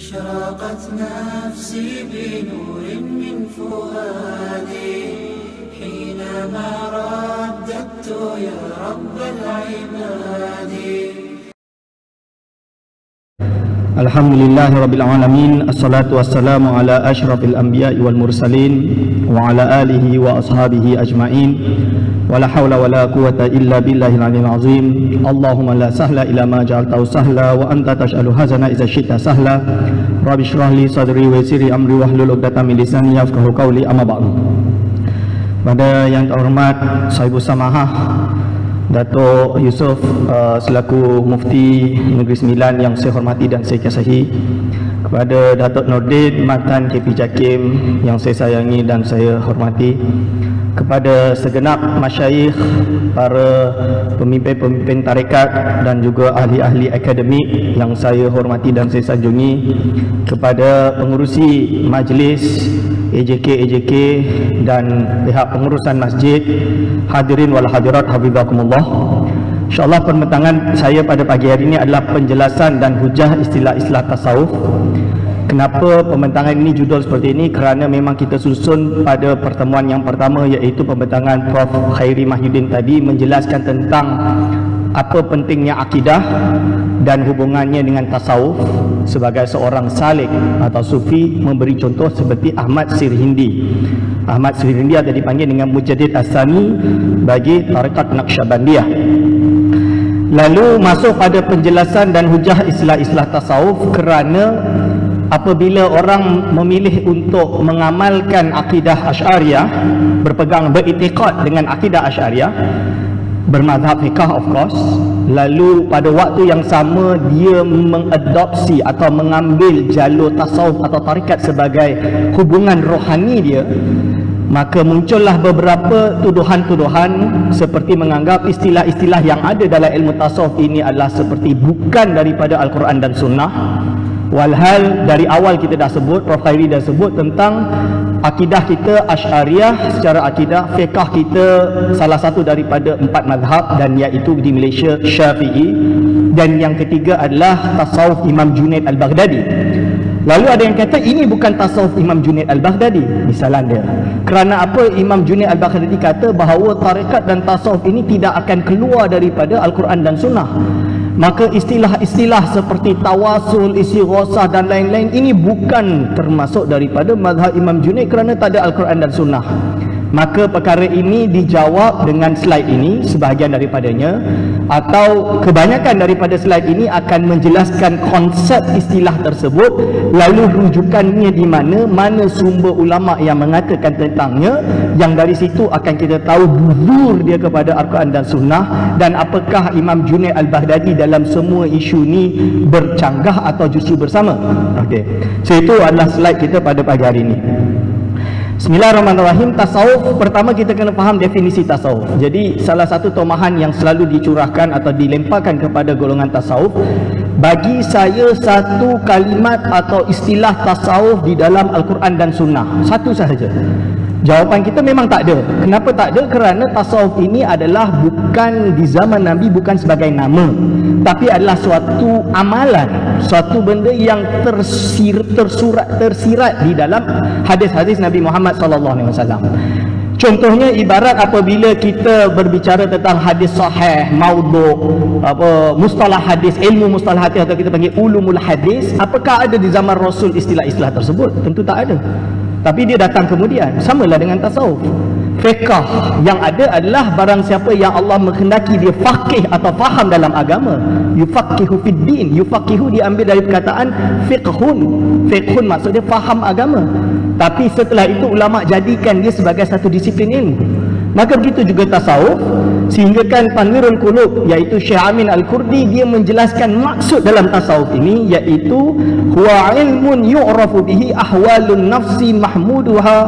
أشرقت نفسي بنور من فؤادي. حينما رددت يا رب العباد الحمد لله رب العالمين الصلاة والسلام على أشرف الأنبياء والمرسلين وعلى آله وأصحابه أجمعين. ولا حول ولا قوة إلا بالله العلي العظيم اللهم لا سهل إلا ما جعلته سهلا وأنت تجعل حزنا إذا شئت سهلا رب اشرح لي صدري ويسر لي أمري واحلل عقدة من لساني يفقهوا قولي أما بعد Pada yang terhormat Sahibul Samahah Datuk Yusof uh, selaku Mufti Negeri Sembilan yang saya hormati dan saya kasihi kepada Datuk Nordin Matan KP Jakim yang saya sayangi dan saya hormati kepada segenap masyayikh para pemimpin-pemimpin tarekat dan juga ahli-ahli akademik yang saya hormati dan saya sanjungi kepada pengurusi majlis AJK AJK dan pihak pengurusan masjid hadirin wal hadirat hafizakumullah InsyaAllah pembentangan saya pada pagi hari ini adalah penjelasan dan hujah istilah-istilah tasawuf Kenapa pembentangan ini judul seperti ini? Kerana memang kita susun pada pertemuan yang pertama iaitu pembentangan Prof. Khairi Mahyudin tadi menjelaskan tentang apa pentingnya akidah dan hubungannya dengan tasawuf sebagai seorang salik atau sufi memberi contoh seperti Ahmad Sirhindi. Ahmad Sirhindi ada dipanggil dengan Mujadid Asani bagi Tarikat Naqsyabandiyah. Lalu masuk pada penjelasan dan hujah istilah-istilah tasawuf kerana apabila orang memilih untuk mengamalkan akidah Asy'ariyah berpegang beriktikad dengan akidah Asy'ariyah bermazhab fiqh of course lalu pada waktu yang sama dia mengadopsi atau mengambil jalur tasawuf atau tarikat sebagai hubungan rohani dia maka muncullah beberapa tuduhan-tuduhan seperti menganggap istilah-istilah yang ada dalam ilmu tasawuf ini adalah seperti bukan daripada Al-Quran dan Sunnah. Walhal dari awal kita dah sebut Prof. Khairi dah sebut tentang akidah kita Ash'ariyah secara akidah fiqah kita salah satu daripada empat mazhab dan iaitu di Malaysia Syafi'i. Dan yang ketiga adalah tasawuf Imam Junaid Al-Baghdadi Lalu ada yang kata ini bukan tasawuf Imam Junaid Al-Baghdadi. Misalan dia. Kerana apa Imam Junaid Al-Baghdadi kata bahawa tarekat dan tasawuf ini tidak akan keluar daripada Al-Quran dan Sunnah? Maka istilah-istilah seperti tawasul, isi rosah dan lain-lain ini bukan termasuk daripada mazhab Imam Junaid kerana tak ada Al-Quran dan Sunnah Maka perkara ini dijawab dengan slide ini sebahagian daripadanya atau kebanyakan daripada slide ini akan menjelaskan konsep istilah tersebut lalu rujukannya di mana mana sumber ulama yang mengatakan tentangnya yang dari situ akan kita tahu buzur dia kepada Al-Quran dan Sunnah dan apakah Imam Junaid Al-Baghdadi dalam semua isu ni bercanggah atau justru bersama. Okey. So itu adalah slide kita pada pagi hari ini Bismillahirrahmanirrahim. Tasawuf Pertama kita kena faham definisi tasawuf. Jadi salah satu tomahan yang selalu dicurahkan Atau dilemparkan kepada golongan tasawuf Bagi saya satu kalimat atau istilah tasawuf Di dalam Al-Quran dan Sunnah. Satu sahaja Jawapan kita memang tak ada Kenapa tak ada? Kerana tasawuf ini adalah bukan di zaman Nabi Bukan sebagai nama Tapi adalah suatu amalan Suatu benda yang tersir, tersurat, tersirat di dalam hadis-hadis Nabi Muhammad SAW Contohnya ibarat apabila kita berbicara tentang hadis sahih, maudhu, apa mustalah hadis, ilmu mustalah hadis atau kita panggil ulumul hadis, apakah ada di zaman Rasul istilah-istilah tersebut? Tentu tak ada. Tapi dia datang kemudian. Samalah dengan tasawuf. Fiqah yang ada adalah barang siapa yang Allah menghendaki dia faqih atau faham dalam agama. Yufaqihu fid din. Yufaqihu diambil dari perkataan fiqhun. Fiqhun maksudnya faham agama. Tapi setelah itu ulama jadikan dia sebagai satu disiplin ilmu. Maka begitu juga tasawuf sehinggakan Tanwirul Qulub iaitu Syekh Amin Al-Kurdi dia menjelaskan maksud dalam tasawuf ini iaitu huwa ilmun yu'rafu bihi ahwalun nafsi mahmuduha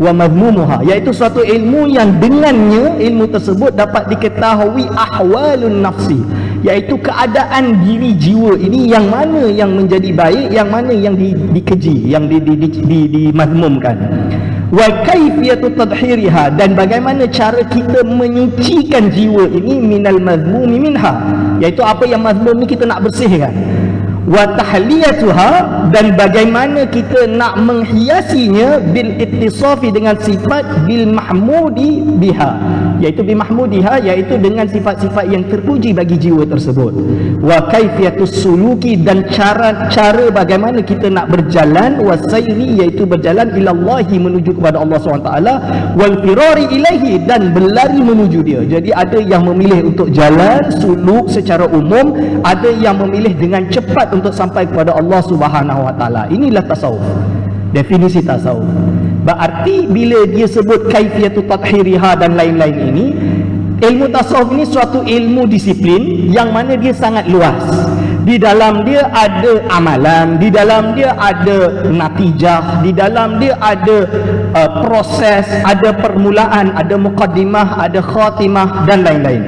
wa madmumuha. Iaitu suatu ilmu yang dengannya ilmu tersebut dapat diketahui ahwalun nafsi iaitu keadaan diri jiwa ini yang mana yang menjadi baik yang mana yang di, dikeji yang di, di, di, di, dimazmumkan wa kaifiyatu tadhhiriha dan bagaimana cara kita menyucikan jiwa ini minal mazmumi minha. Iaitu apa yang mazmum ni kita nak bersihkan wa tahliyatuha dan bagaimana kita nak menghiasinya bil ittisafi dengan sifat bil mahmudi biha iaitu bil mahmudiha iaitu dengan sifat-sifat yang terpuji bagi jiwa tersebut. Wa kaifiyatus suluki dan cara cara bagaimana kita nak berjalan wasairi iaitu berjalan ilallahi menuju kepada Allah SWT wal firari ilaihi dan berlari menuju dia. Jadi ada yang memilih untuk jalan suluk secara umum ada yang memilih dengan cepat untuk sampai kepada Allah Subhanahu Wa Taala. Inilah tasawuf. Definisi tasawuf. Berarti bila dia sebut kaifiyatu tathiriha dan lain-lain ini, ilmu tasawuf ini suatu ilmu disiplin yang mana dia sangat luas. Di dalam dia ada amalan, di dalam dia ada natijah, di dalam dia ada uh, proses, ada permulaan, ada muqaddimah, ada khatimah dan lain-lain.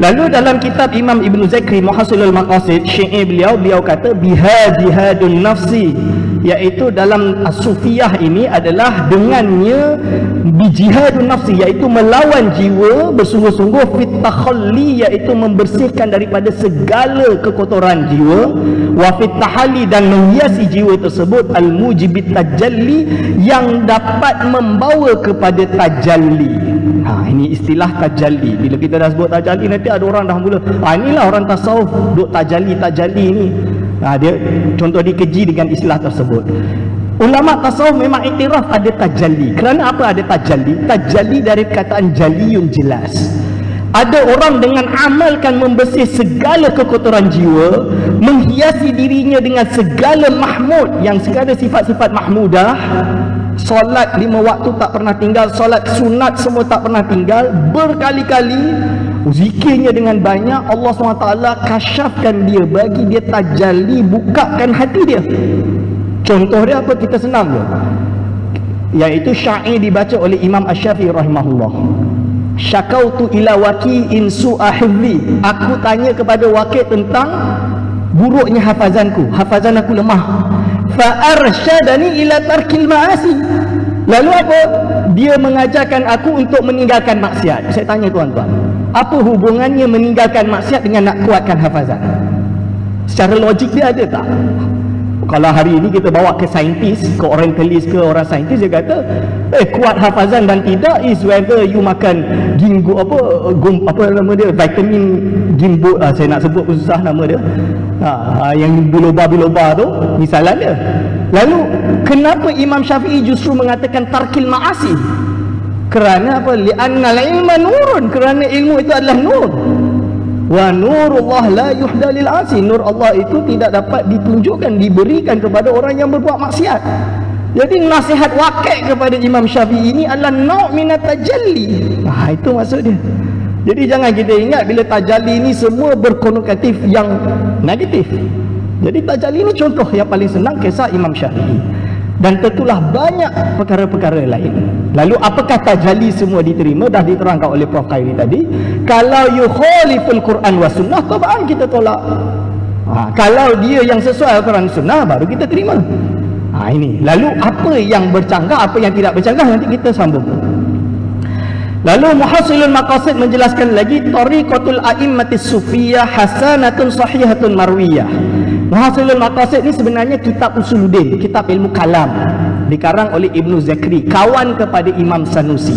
Lalu dalam kitab Imam Ibn Zakri Muhasilul Maqasid syair beliau beliau kata biha jihadun nafsi iaitu dalam sufiyah ini adalah dengannya bijihadun nafsi iaitu melawan jiwa bersungguh-sungguh fit takhalli iaitu membersihkan daripada segala kekotoran jiwa wa fit tahali dan menghiasi jiwa tersebut al mujibit tajalli yang dapat membawa kepada tajalli ha ini istilah tajalli. Bila kita dah sebut tajalli nanti ada orang dah mula ha inilah orang tasawuf. Duk tajalli tajalli ni. Ha, dia contoh dikeji dengan istilah tersebut. Ulama tasawuf memang iktiraf ada tajalli. Kerana apa ada tajalli? Tajalli dari kataan jaliyun jelas. Ada orang dengan amalkan membersih segala kekotoran jiwa menghiasi dirinya dengan segala mahmud. Yang segala sifat-sifat mahmudah solat lima waktu tak pernah tinggal solat sunat semua tak pernah tinggal berkali-kali zikirnya dengan banyak Allah SWT kasyafkan dia bagi dia tajalli bukakan hati dia. Contoh dia apa? Kita senang je iaitu syair dibaca oleh Imam Ash-Syafi'i rahimahullah. Syakautu ila waki'in su'ahidli aku tanya kepada wakil tentang buruknya hafazanku. Hafazan aku lemah fa'arsyadani ila tarkil ma'asi. Lalu apa? Dia mengajarkan aku untuk meninggalkan maksiat. Saya tanya tuan-tuan apa hubungannya meninggalkan maksiat dengan nak kuatkan hafazan? Secara logik dia ada tak kalau hari ini kita bawa ke saintis ke orientalis ke orang saintis dia kata eh kuat hafazan dan tidak is whether you makan ginggu apa gum, apa nama dia vitamin gimbo ah, saya nak sebut susah nama dia. Ha, yang biloba-biloba tu misalnya dia. Lalu kenapa Imam Syafi'i justru mengatakan tarkil ma'asi? Kerana apa? Li'anna ilma nurun. Kerana ilmu itu adalah nur wa nurullah la yuhda lil asi. Nur Allah itu tidak dapat ditunjukkan diberikan kepada orang yang berbuat maksiat. Jadi nasihat wakil kepada Imam Syafi'i ini adalah nau' minat tajalli. Nah itu maksud dia. Jadi jangan kita ingat bila tajalli ini semua berkonotatif yang negatif. Jadi tajalli ini contoh yang paling senang kisah Imam Syafi'i dan tentulah banyak perkara-perkara lain. Lalu apakah tajalli semua diterima? Dah diterangkan oleh Prof. Khairi tadi. Kalau yukhaliful Quran wa sunnah tabaan kita tolak. Ha, kalau dia yang sesuai Al-Quran sunnah baru kita terima. Ha, ini. Lalu apa yang bercanggah apa yang tidak bercanggah nanti kita sambung. Lalu Muhasilul Maqasid menjelaskan lagi Tariqatul A'immatis Sufiyah Hasanatun Sahihatun Marwiyah Muhasilul Maqasid ni sebenarnya kitab Usuluddin Kitab ilmu kalam Dikarang oleh Ibnu Zakri Kawan kepada Imam Sanusi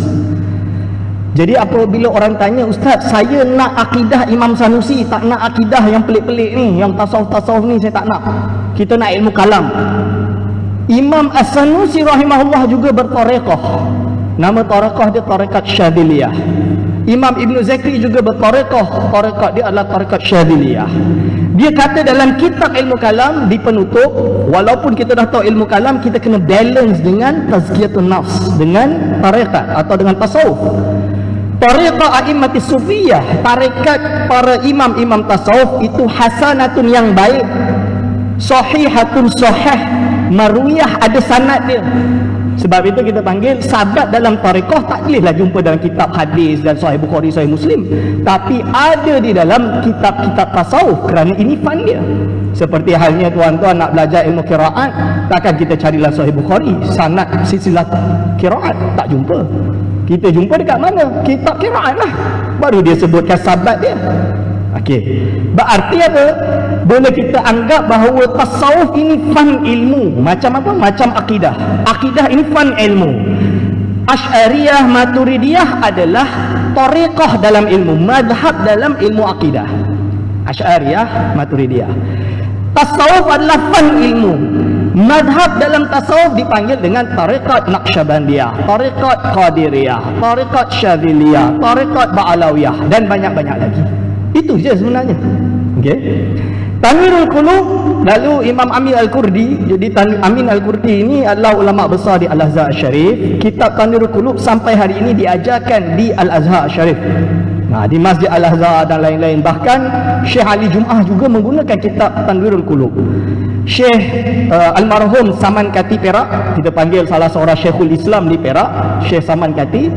Jadi apabila orang tanya Ustaz saya nak akidah Imam Sanusi Tak nak akidah yang pelik-pelik ni Yang tasawuf-tasawuf ni saya tak nak Kita nak ilmu kalam Imam As-Sanusi rahimahullah juga bertarekah Nama tarekah dia tarekat Syadiliyah. Imam Ibn Zakri juga bertarekah. Tarekat dia adalah tarekat Syadiliyah. Dia kata dalam kitab ilmu kalam di penutup, walaupun kita dah tahu ilmu kalam, kita kena balance dengan tazkiyatun nafs. Dengan tarekat atau dengan tasawuf. Tariqah a'immati sufiyah. Tarekat para imam-imam tasawuf itu hasanatun yang baik. Sahihatun sahih. Marwiyah ada sanad dia. Sebab itu kita panggil sahabat dalam tarekah tak bolehlah jumpa dalam kitab hadis dan sahih Bukhari, sahih Muslim. Tapi ada di dalam kitab-kitab tasawuf kerana ini fan dia. Seperti halnya tuan-tuan nak belajar ilmu kiraat, takkan kita cari dalam sahih Bukhari, sanad silsilah kiraat, tak jumpa. Kita jumpa dekat mana? Kitab kiraat lah. Baru dia sebutkan sahabat dia. Okey. Berarti apa? Boleh kita anggap bahawa tasawuf ini fan ilmu. Macam apa? Macam akidah. Akidah ini fan ilmu. Ash'ariyah Maturidiyah adalah tariqah dalam ilmu madhab dalam ilmu akidah. Ash'ariyah Maturidiyah. Tasawuf adalah fan ilmu. Madhab dalam tasawuf dipanggil dengan tariqat Naqsyabandiyah tariqat Qadiriyah tariqat Syadiliyah tariqat Ba'alawiyah dan banyak-banyak lagi. Itu je sebenarnya. Okey Tanwirul Qulub lalu Imam Amin Al-Qurdi jadi Tan Amin Al-Qurdi ini adalah ulama besar di Al-Azhar Syarif. Kitab Tanwirul Qulub sampai hari ini diajarkan di Al-Azhar Syarif. Nah di Masjid Al-Azhar dan lain-lain. Bahkan Syekh Ali Jum'ah juga menggunakan kitab Tanwirul Qulub. Syekh uh, Almarhum Saman Kati Perak kita panggil salah seorang Syekhul Islam di Perak Syekh Saman Kati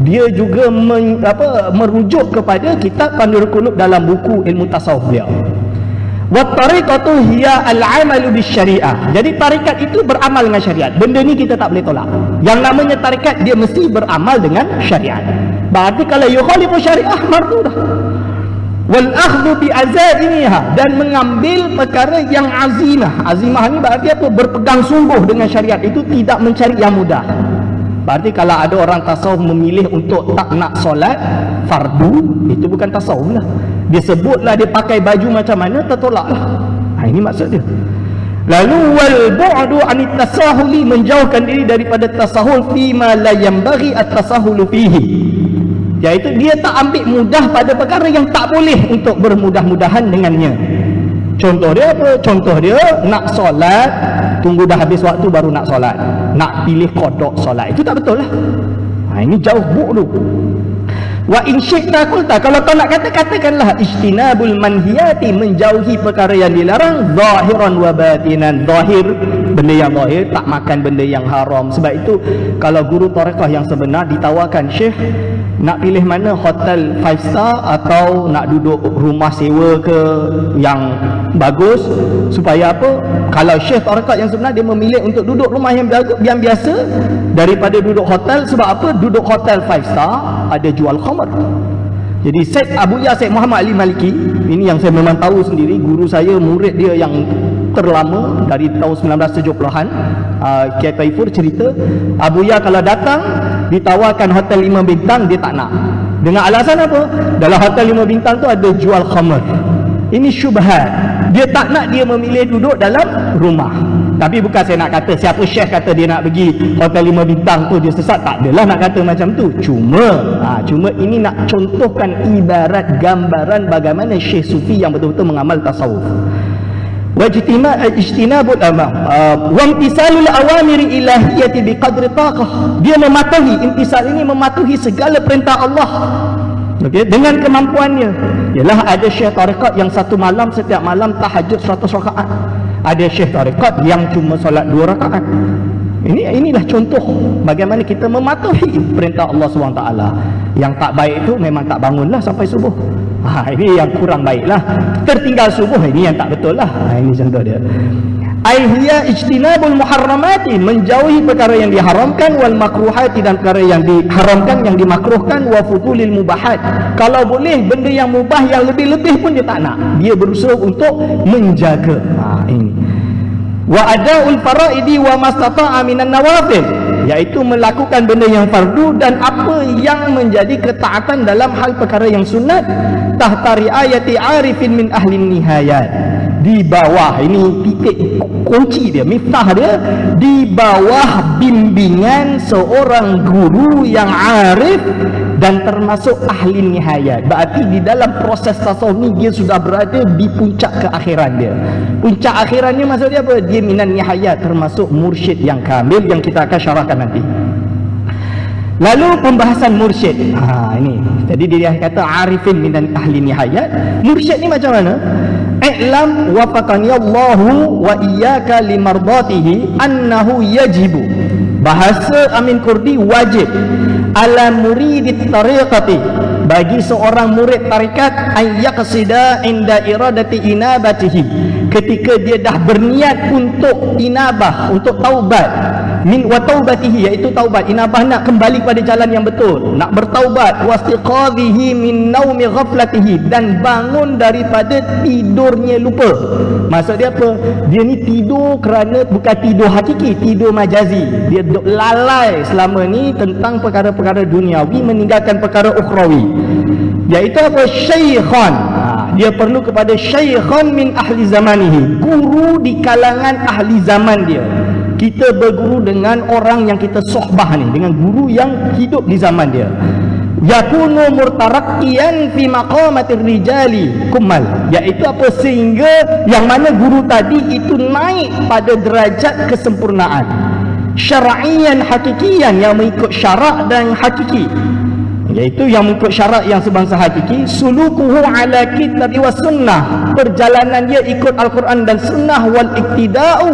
dia juga men, apa, merujuk kepada kitab Tanwirul Qulub dalam buku ilmu tasawuf beliau wa tariqatu hiya al-amalu bisyariah. Jadi tarikat itu beramal dengan syariat. Benda ni kita tak boleh tolak. Yang namanya tarikat dia mesti beramal dengan syariat. Berarti kalau yukhalifu syariah mardu dah. Wal akhdhu bi azaimiha. Dan mengambil perkara yang azimah azimah ni berarti apa? Berpegang sungguh dengan syariat. Itu tidak mencari yang mudah Berarti kalau ada orang tasawuf memilih untuk tak nak solat fardu, itu bukan tasawuf lah. Dia sebutlah dia pakai baju macam mana, tertolak lah. Ha, ini maksud dia. Lalu wal bu'du anit tasahuli menjauhkan diri daripada tasahul fima la yambaghi at-tasahulu fihi. Iaitu dia tak ambil mudah pada perkara yang tak boleh untuk bermudah-mudahan dengannya. Contoh dia apa? Contoh dia nak solat tunggu dah habis waktu baru nak solat. Nak pilih kodok solat. Itu tak betul lah. Ha, ini jauh tu. Wa in syi'ta qulta. Kalau kau nak kata katakanlah istinabul manhiyati menjauhi perkara yang dilarang zahiran wa batinan. Zahir benda yang zahir tak makan benda yang haram. Sebab itu kalau guru tarekah yang sebenar ditawarkan syekh nak pilih mana hotel 5 star atau nak duduk rumah sewa ke yang bagus? Supaya apa? Kalau syekh tarekat yang sebenar dia memilih untuk duduk rumah yang biasa daripada duduk hotel. Sebab apa? Duduk hotel 5 star ada jual khamar jadi Syed Abu Ya Syed Muhammad Ali Maliki ini yang saya memang tahu sendiri guru saya murid dia yang terlama dari tahun 1970-an uh, Kiai Taifur cerita Abu Ya kalau datang ditawarkan hotel 5 bintang dia tak nak. Dengan alasan apa? Dalam hotel 5 bintang tu ada jual khamar ini syubhat. Dia tak nak dia memilih duduk dalam rumah tapi bukan saya nak kata siapa syekh kata dia nak pergi hotel 5 bintang tu dia sesat. Tak adalah nak kata macam tu. Cuma ha, cuma ini nak contohkan ibarat gambaran bagaimana syekh sufi yang betul-betul mengamal tasawuf. Wajtima ijtinabul amam uh, wa imtisalul awamiri ilahiyati biqadri taqah. Dia mematuhi imtisal ini mematuhi segala perintah Allah. Okey dengan kemampuannya. Ialah ada syekh tarekat yang satu malam setiap malam tahajud 100 rakaat ada syekh tarekat yang cuma solat 2 rakaat. Ini inilah contoh bagaimana kita mematuhi perintah Allah SWT yang tak baik itu memang tak bangunlah sampai subuh. Ha, ini yang kurang baiklah. Tertinggal subuh ini yang tak betul lah. Ha, ini contoh dia Aihiya ijtinabul muharramati menjauhi perkara yang diharamkan wal makruhati dan perkara yang diharamkan yang dimakruhkan wa futulil mubahat. Kalau boleh benda yang mubah yang lebih-lebih pun dia tak nak. Dia berusaha untuk menjaga. Ha, ini. Wa adaul faraidi wa mastata'a minan nawafil iaitu melakukan benda yang fardu dan apa yang menjadi ketaatan dalam hal perkara yang sunat. Tahta riayati arifin min ahli nihayat di bawah ini titik kunci dia miftah dia di bawah bimbingan seorang guru yang arif dan termasuk ahli nihayat berarti di dalam proses tasawuf ni dia sudah berada di puncak keakhiran dia puncak akhirannya maksud dia apa dia minan nihayat termasuk mursyid yang kamil yang kita akan syarahkan nanti Lalu pembahasan mursyid. Ha ini. Jadi dia kata arifin minan ahli nihayat. Mursyid ni macam mana? I'lam wafaqani Allahu wa iyyaka limardatihi annahu yajibu. Bahasa Amin Kurdi wajib. Ala muridit tariqati. Bagi seorang murid tarikat ayyaqsida inda iradati inabatihi. Ketika dia dah berniat untuk inabah untuk taubat min wa taubatihi iaitu taubat. Inabah nak kembali kepada jalan yang betul. Nak bertaubat. Wastiqadhihi min naumi ghaflatihi. Dan bangun daripada tidurnya lupa. Maksud dia apa? Dia ni tidur kerana bukan tidur hakiki tidur majazi. Dia duk lalai selama ni tentang perkara-perkara duniawi meninggalkan perkara ukhrawi. Iaitu apa? Syaikhan. Ha, dia perlu kepada syaikhan min ahli zamanihi. Guru di kalangan ahli zaman dia kita berguru dengan orang yang kita sohbah ni dengan guru yang hidup di zaman dia. Yakunu murtaraqiyan fi maqamatir rijali kumal iaitu apa? Sehingga yang mana guru tadi itu naik pada derajat kesempurnaan. Syar'iyan hakikiyan yang mengikut syarak dan hakiki iaitu yang mengikut syarat yang sebangsa hakiki sulukuhu ala kitab wa sunnah. Perjalanan dia ikut Al-Quran dan sunnah wal iktida'u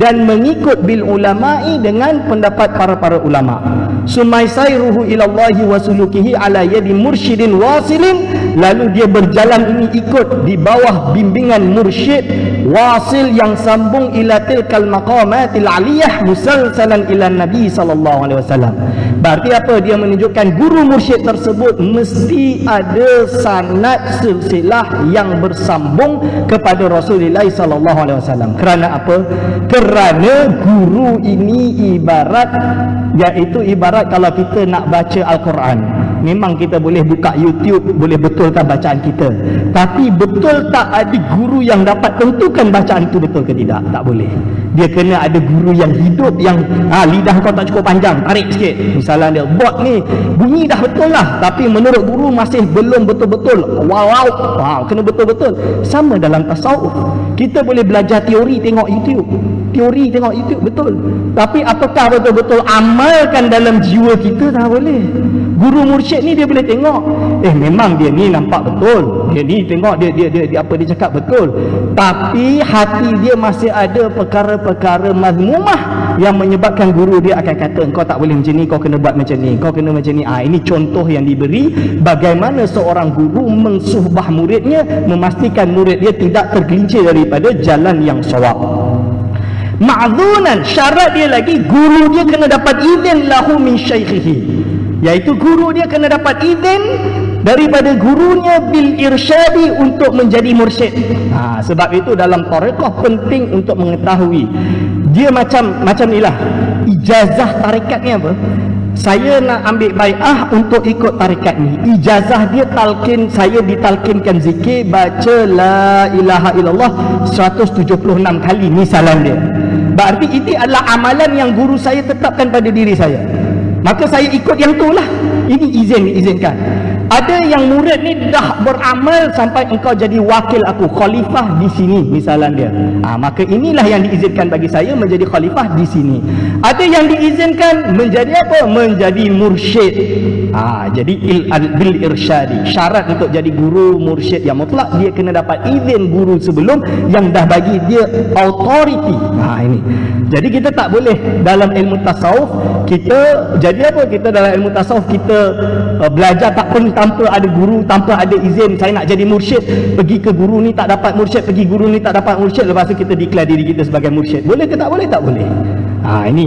dan mengikut bil ulama'i dengan pendapat para-para ulama. Sumai sayruhu ilallahi wa sulukihi ala yadi mursyidin wasilin. Lalu dia berjalan ini ikut di bawah bimbingan mursyid wasil yang sambung ila tilkal maqamatil aliyah musalsalan ila nabi sallallahu alaihi wasallam berarti apa? Dia menunjukkan guru mursyid tersebut mesti ada sanad silsilah yang bersambung kepada Rasulullah sallallahu alaihi wasallam. Kerana apa? Kerana guru ini ibarat iaitu ibarat kalau kita nak baca al-Quran memang kita boleh buka YouTube boleh betulkan bacaan kita. Tapi betul tak ada guru yang dapat tentukan bacaan itu betul ke tidak? Tak boleh. Dia kena ada guru yang hidup yang ha, lidah kau tak cukup panjang tarik sikit. Misalnya dia bot ni bunyi dah betul lah. Tapi menurut guru masih belum betul-betul. Wow wow wow kena betul-betul. Sama dalam tasawuf. Kita boleh belajar teori tengok YouTube. Teori tengok YouTube betul. Tapi apakah betul-betul amalkan dalam jiwa kita? Tak boleh. Guru mursyid ni dia boleh tengok. Eh memang dia ni nampak betul. Dia ni tengok dia dia dia, dia apa dia cakap betul. Tapi hati dia masih ada perkara-perkara mazmumah yang menyebabkan guru dia akan kata kau tak boleh macam ni kau kena buat macam ni kau kena macam ni. Ah ini contoh yang diberi bagaimana seorang guru mensuhbah muridnya memastikan murid dia tidak tergelincir daripada jalan yang sawab. Ma'zunan syarat dia lagi guru dia kena dapat izin lahu min syaikhihi iaitu guru dia kena dapat izin daripada gurunya bil irsyadi untuk menjadi mursyid. Ha, sebab itu dalam tariqah penting untuk mengetahui. Dia macam macam inilah ijazah tarikat ni apa? Saya nak ambil bai'ah untuk ikut tarikat ni. Ijazah dia talqin saya ditalkinkan zikir baca la ilaha illallah 176 kali ni salam dia. Berarti itu adalah amalan yang guru saya tetapkan pada diri saya maka saya ikut yang tu lah. Ini izin diizinkan ada yang murid ni dah beramal sampai engkau jadi wakil aku khalifah di sini misalan dia. Ha, maka inilah yang diizinkan bagi saya menjadi khalifah di sini. Ada yang diizinkan menjadi apa? Menjadi mursyid. Ha, jadi il, bil irsyadi. Syarat untuk jadi guru mursyid yang mutlak dia kena dapat izin guru sebelum yang dah bagi dia authority. Ha, ini. Jadi kita tak boleh dalam ilmu tasawuf kita jadi apa? Kita dalam ilmu tasawuf kita uh, belajar tak pun tanpa ada guru tanpa ada izin saya nak jadi mursyid. Pergi ke guru ni tak dapat mursyid pergi guru ni tak dapat mursyid. Lepas tu kita declare diri kita sebagai mursyid. Boleh ke tak boleh? Tak boleh. Ha ini.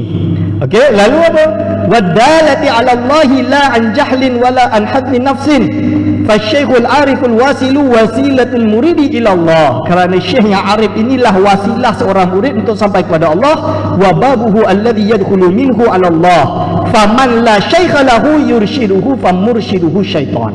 Okey lalu apa? Wadalati ala allahi la an jahlin wala an hadli nafsin fasyaikhul ariful wasilu wasilatul muridi ila Allah kerana syekh yang arif inilah wasilah seorang murid untuk sampai kepada Allah wa babuhu alladhi yadkhulu minhu ala Allah faman la syaikha lahu yurshiduhu famurshiduhu syaitan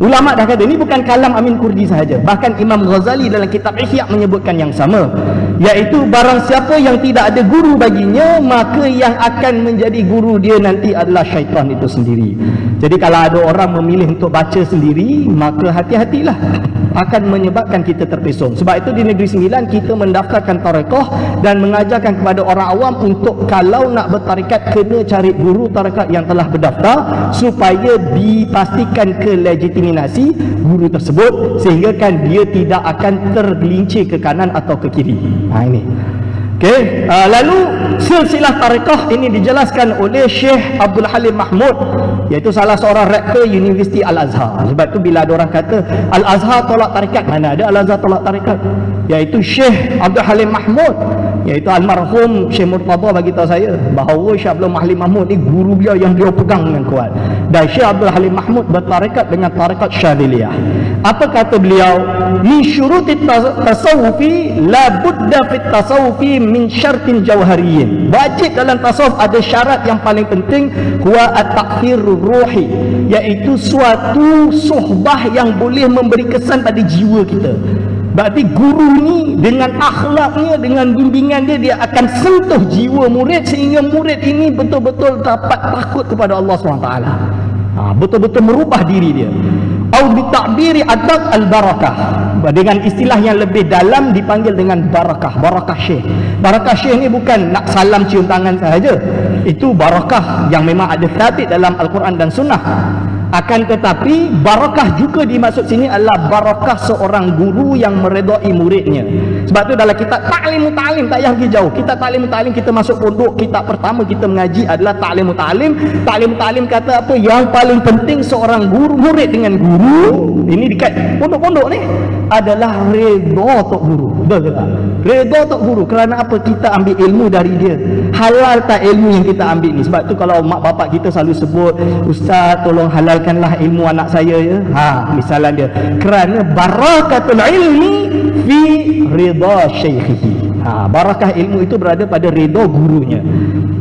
Ulama dah kata ini bukan kalam Amin Kurdi sahaja. Bahkan Imam Ghazali dalam kitab Ihya menyebutkan yang sama. Iaitu barang siapa yang tidak ada guru baginya, maka yang akan menjadi guru dia nanti adalah syaitan itu sendiri. Jadi kalau ada orang memilih untuk baca sendiri, maka hati-hatilah akan menyebabkan kita terpesong. Sebab itu di Negeri Sembilan kita mendaftarkan tarekat dan mengajarkan kepada orang awam untuk kalau nak bertarekat kena cari guru tarekat yang telah berdaftar supaya dipastikan kelegitimasi guru tersebut sehingga kan dia tidak akan tergelincir ke kanan atau ke kiri ha ini Okey, uh, lalu silsilah tarekah ini dijelaskan oleh Syekh Abdul Halim Mahmud iaitu salah seorang rektor Universiti Al-Azhar. Sebab tu bila ada orang kata Al-Azhar tolak tarekat, mana ada Al-Azhar tolak tarekat? Iaitu Syekh Abdul Halim Mahmud iaitu almarhum Syekh Murtada bagi tahu saya bahawa Syekh Abdul Halim Mahmud ni guru dia yang dia pegang dengan kuat. Dan Syekh Abdul Halim Mahmud bertarekat dengan tarekat Syadiliyah. Apa kata beliau? Min syuruti tasawufi la budda fit tasawufi min syartin jauhariyin. Wajib dalam tasawuf ada syarat yang paling penting huwa at-takfir ruhi iaitu suatu suhbah yang boleh memberi kesan pada jiwa kita. Berarti guru ni dengan akhlaknya, dengan bimbingan dia, dia akan sentuh jiwa murid sehingga murid ini betul-betul dapat takut kepada Allah SWT. Ha, betul-betul merubah diri dia. Au bitakbiri adab al-barakah. Dengan istilah yang lebih dalam dipanggil dengan barakah. Barakah syekh. Barakah syekh ni bukan nak salam cium tangan sahaja. Itu barakah yang memang ada sabit dalam Al-Quran dan Sunnah akan tetapi barakah juga dimaksud sini adalah barakah seorang guru yang meredai muridnya. Sebab tu dalam kitab ta'lim ta'lim tak payah pergi jauh. Kita ta'lim ta'lim kita masuk pondok kitab pertama kita mengaji adalah ta'lim ta'lim ta'lim ta'lim kata apa? Yang paling penting seorang guru murid dengan guru ini dekat pondok-pondok ni adalah redha tok guru. Betul tak? Redha tok guru. Kerana apa? Kita ambil ilmu dari dia halal tak ilmu yang kita ambil ni sebab tu kalau mak bapak kita selalu sebut ustaz tolong halal halalkanlah ilmu anak saya ya. Ha, misalan dia. Kerana barakatul ilmi fi ridha syaikhihi. Ha, barakah ilmu itu berada pada ridha gurunya.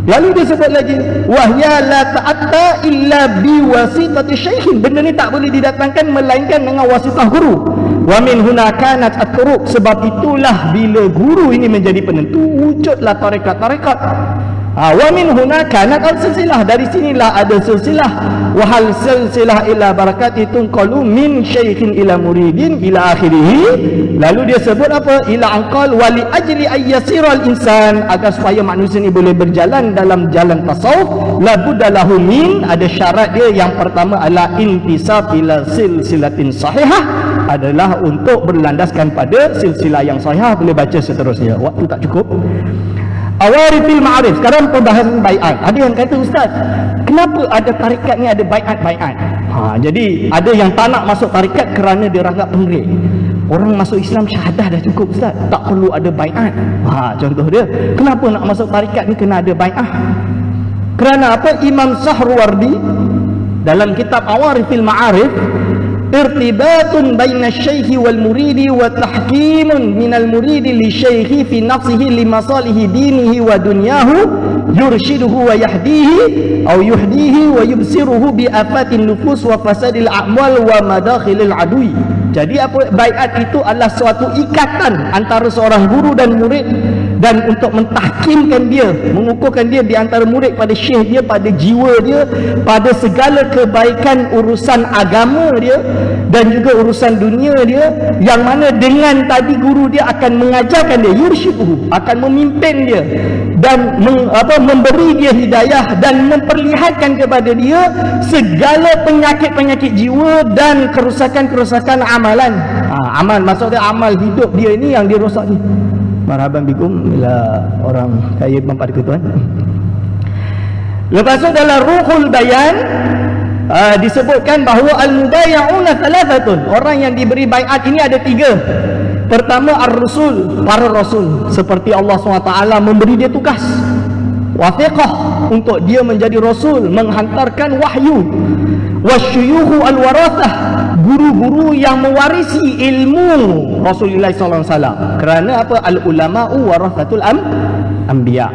Lalu dia sebut lagi, wahya la ta'atta illa bi wasitati syaikhin. Benda ni tak boleh didatangkan melainkan dengan wasitah guru. Wa min huna kanat at-turuq sebab itulah bila guru ini menjadi penentu wujudlah tarekat-tarekat. Ha, wa min huna kanat al-silsilah dari sinilah ada silsilah. Wa hal silsilah ila barakat itu qalu min syaikhin ila muridin ila akhirih lalu dia sebut apa? Ila anqal wa li ajli ayyasira al-insan agar supaya manusia ini boleh berjalan dalam jalan tasawuf. La budalahu min. Ada syarat dia. Yang pertama adalah intisab ila silsilatin sahihah. Adalah untuk berlandaskan pada silsilah yang sahihah. Boleh baca seterusnya. Waktu tak cukup Awarifil ma'arif Sekarang pembahasan bai'at Ada yang kata Ustaz Kenapa ada tarikat ni ada bai'at-bai'at ha, Jadi ada yang tak nak masuk tarikat Kerana dia ragak penggerik Orang masuk Islam syahadah dah cukup Ustaz. Tak perlu ada bai'at ha, Contoh dia Kenapa nak masuk tarikat ni? Kena ada bai'at Kerana apa? Imam Sahruwardi Dalam kitab Awarifil ma'arif irtibatun baina syaihi wal muridi wa tahkimun minal muridi li syaihi fi nafsihi li masalihi dinihi wa dunyahu yurshiduhu wa yahdihi au yuhdihi wa jadi apa baiat itu adalah suatu ikatan antara seorang guru dan murid. Dan untuk mentahkimkan dia mengukuhkan dia di antara murid pada syekh dia pada jiwa dia pada segala kebaikan urusan agama dia dan juga urusan dunia dia yang mana dengan tadi guru dia akan mengajarkan dia yurshiduhu akan memimpin dia dan meng, apa, memberi dia hidayah dan memperlihatkan kepada dia segala penyakit-penyakit jiwa dan kerusakan-kerusakan amalan. Ha, amal maksudnya amal hidup dia ini yang dirosak ni. Marhaban bikum bila orang kaya mempada ketuan lepas tu dalam ruhul bayan uh, disebutkan bahawa al-mubayya'una thalathatun. Orang yang diberi baiat ini ada tiga pertama ar-rusul para rasul. Seperti Allah SWT memberi dia tugas. Wathiqah untuk dia menjadi rasul menghantarkan wahyu. Wasyuyuhu al-warathah guru-guru yang mewarisi ilmu Rasulullah SAW kerana apa? Al-ulama'u warathatul am anbiya.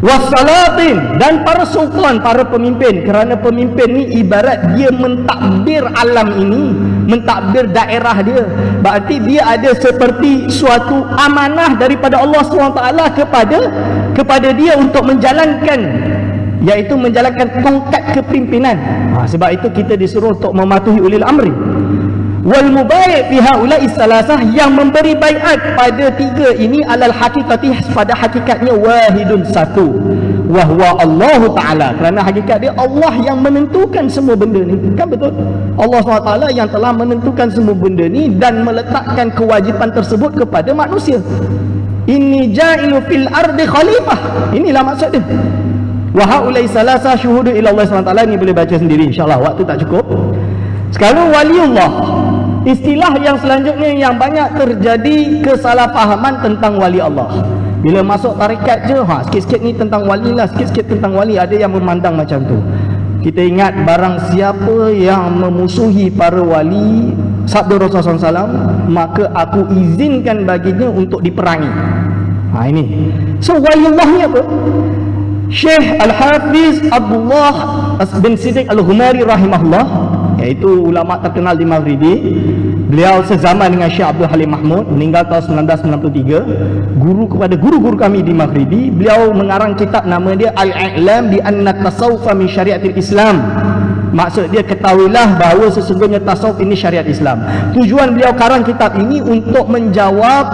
Wasalatin dan para sultan para pemimpin. Kerana pemimpin ni ibarat dia mentadbir alam ini mentadbir daerah dia. Berarti dia ada seperti suatu amanah daripada Allah SWT kepada kepada dia untuk menjalankan iaitu menjalankan tongkat kepimpinan. Ha, sebab itu kita disuruh untuk mematuhi ulil amri wal mubayyi fi haula'i salasah yang memberi baiat pada tiga ini alal hakikati pada hakikatnya wahidun satu wa huwa Allah taala kerana hakikat dia Allah yang menentukan semua benda ni kan betul Allah SWT yang telah menentukan semua benda ni dan meletakkan kewajipan tersebut kepada manusia Inni ja'ilu fil ardi khalifah. Inilah maksud dia. Wa haulai salasa syuhudu ila Allah SWT ni boleh baca sendiri insyaallah waktu tak cukup. Sekarang waliullah. Istilah yang selanjutnya yang banyak terjadi kesalahpahaman tentang wali Allah. Bila masuk tarikat je, ha, sikit-sikit ni tentang wali lah, sikit-sikit tentang wali. Ada yang memandang macam tu. Kita ingat barang siapa yang memusuhi para wali, sabda Rasulullah SAW, maka aku izinkan baginya untuk diperangi. Ha, ini. So, wali Allah ni apa? Syekh Al-Hafiz Abdullah bin Siddiq Al-Humari rahimahullah iaitu ulama terkenal di Maghribi beliau sezaman dengan Syekh Abdul Halim Mahmud meninggal tahun 1993 guru kepada guru-guru kami di Maghribi beliau mengarang kitab nama dia Al-I'lam di Anna Tasawfa min Syariatil Islam Maksud dia ketahuilah bahawa sesungguhnya tasawuf ini syariat Islam. Tujuan beliau karang kitab ini untuk menjawab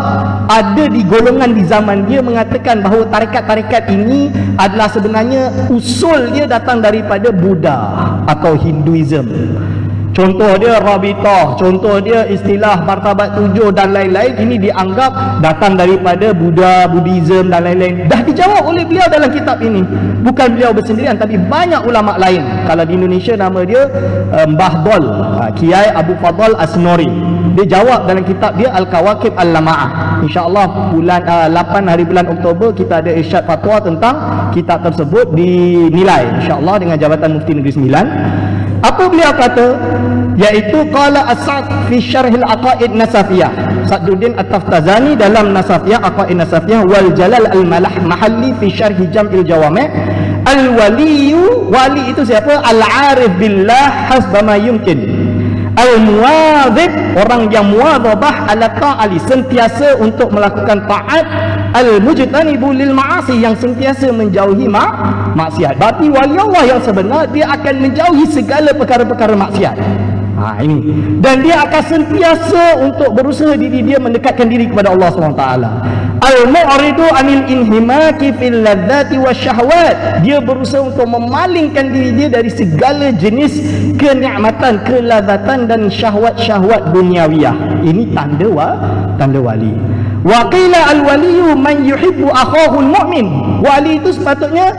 ada di golongan di zaman dia mengatakan bahawa tarikat-tarikat ini adalah sebenarnya usul dia datang daripada Buddha atau Hinduism. Contoh dia Rabitah, contoh dia istilah martabat tujuh dan lain-lain ini dianggap datang daripada Buddha, Buddhism dan lain-lain. Dah dijawab oleh beliau dalam kitab ini. Bukan beliau bersendirian tapi banyak ulama lain. Kalau di Indonesia nama dia uh, Mbah Bol, uh, Kiai Abu Fadl Asnori. Dia jawab dalam kitab dia Al-Kawakib Al-Lama'ah. Insya-Allah bulan uh, 8 hari bulan Oktober kita ada irsyad fatwa tentang kitab tersebut dinilai insya-Allah dengan Jabatan Mufti Negeri Sembilan. Apa beliau kata? Yaitu qala as-Sa'd fi syarhil aqaid nasafiyah. Sa'duddin At-Taftazani dalam nasafiyah aqaid nasafiyah wal Jalal al-Malah mahalli fi syarhi jam'il jawami' al-waliyu wali itu siapa? Al-arif billah hasba ma yumkin. Al-muwadhib orang yang muwadhabah ala ta'ali sentiasa untuk melakukan taat al-mujtanibu lil ma'asi yang sentiasa menjauhi ma maksiat. Berarti wali Allah yang sebenar dia akan menjauhi segala perkara-perkara maksiat. Ha ini. Dan dia akan sentiasa untuk berusaha diri dia mendekatkan diri kepada Allah SWT. Al-mu'ridu anil inhimaki fil ladzati wasyahwat. Dia berusaha untuk memalingkan diri dia dari segala jenis kenikmatan, kelazatan dan syahwat-syahwat duniawiyah. Ini tanda wa, tanda wali. Wa qila al-waliyu man yuhibbu akhahu al-mu'min. Wali itu sepatutnya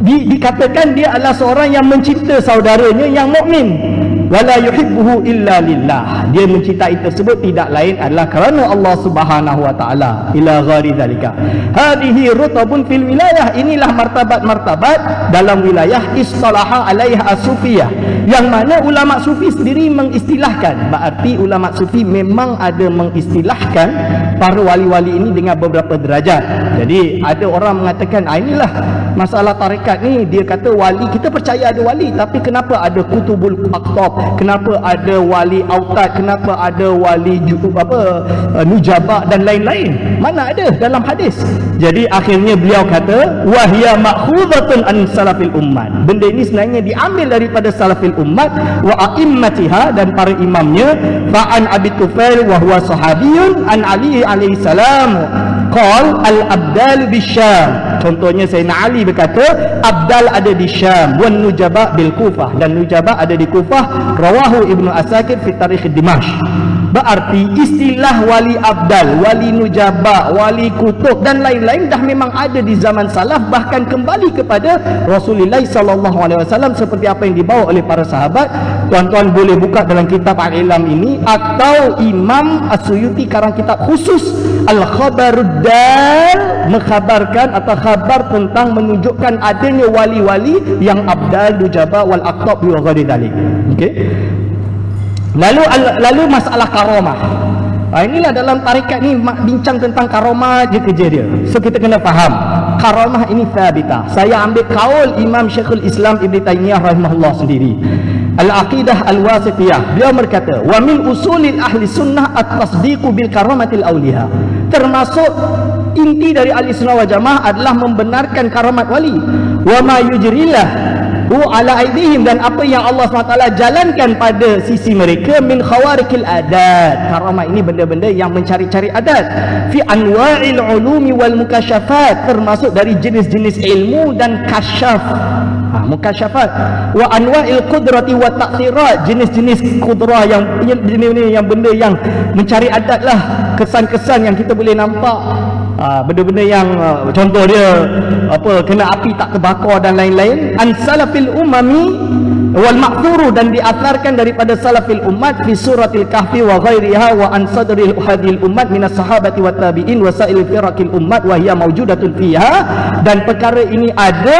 di, dikatakan dia adalah seorang yang mencinta saudaranya yang mukmin wala yuhibbuhu illa lillah. Dia mencintai tersebut tidak lain adalah kerana Allah Subhanahu wa taala. Ila ghairi zalika. Hadhihi rutabun fil wilayah. Inilah martabat-martabat dalam wilayah istalaha alaiha asufiyah yang mana ulama sufi sendiri mengistilahkan berarti ulama sufi memang ada mengistilahkan para wali-wali ini dengan beberapa derajat. Jadi ada orang mengatakan ah, inilah masalah tarekat ni. Dia kata wali kita percaya ada wali tapi kenapa ada kutubul aqtab kenapa ada wali autad? Kenapa ada wali apa uh, nujaba dan lain-lain? Mana ada dalam hadis. Jadi akhirnya beliau kata wahya ma'khudhatun an salafil ummat benda ini sebenarnya diambil daripada salafil ummat wa a'immatiha dan para imamnya. Fa'an abi tufail wa huwa sahabiyun an ali alaihi salam. Qal al abdal bisyam contohnya Sayyidina Ali berkata abdal ada di Syam wan nujaba bil Kufah. Dan nujaba ada di Kufah rawahu Ibnu Asakir fi tarikh Dimash berarti istilah wali abdal wali nujaba wali kutub dan lain-lain dah memang ada di zaman salaf bahkan kembali kepada Rasulullah sallallahu alaihi wasallam seperti apa yang dibawa oleh para sahabat. Tuan-tuan boleh buka dalam kitab al-ilam ini atau Imam As-Suyuti karang kitab khusus Al-Khabaruddal mengkhabarkan atau khabar tentang menunjukkan adanya wali-wali yang abdal nujaba wal aqtab wa ghairi dalik okey lalu lalu masalah karamah Ha, inilah dalam tarikat ni bincang tentang karamah je kerja dia. So kita kena faham. Karamah ini thabitah. Saya ambil kaul Imam Syekhul Islam Ibn Taymiyah rahimahullah sendiri. Al-Aqidah Al-Wasitiyah. Beliau berkata, "Wa min usulil ahli sunnah at-tasdiqu bil karamatil awliya." Termasuk inti dari ahli sunnah wal jamaah adalah membenarkan karamat wali. Wa ma yujrillah hu ala aidihim dan apa yang Allah SWT jalankan pada sisi mereka min khawarikil adat karamah ini benda-benda yang mencari-cari adat fi anwa'il ulumi wal mukasyafat termasuk dari jenis-jenis ilmu dan kasyaf. Ha, mukasyafat wa anwa'il qudrati wa ta'thirat jenis-jenis kudrah yang jenis yang benda yang mencari adat lah. Kesan-kesan yang kita boleh nampak uh, benda-benda yang uh, contoh dia apa kena api tak terbakar dan lain-lain. An salafil umami wal ma'thuru dan diatharkan daripada salafil umat fi suratil kahfi wa ghairiha wa an sadril hadil umat minas sahabati wa tabi'in wa sa'il firaqil umat wa hiya mawjudatun fiha. Dan perkara ini ada